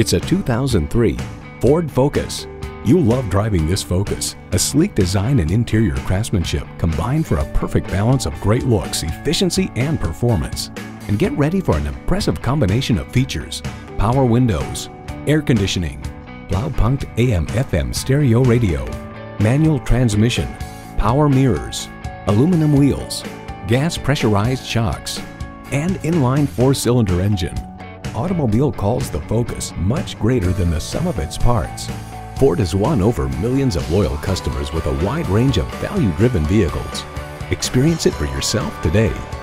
It's a 2003 Ford Focus. You'll love driving this Focus. A sleek design and interior craftsmanship combine for a perfect balance of great looks, efficiency, and performance. And get ready for an impressive combination of features. Power windows, air conditioning, Blaupunkt AM FM stereo radio, manual transmission, power mirrors, aluminum wheels, gas pressurized shocks, and inline four-cylinder engine. Automobile calls the Focus much greater than the sum of its parts. Ford has won over millions of loyal customers with a wide range of value-driven vehicles. Experience it for yourself today.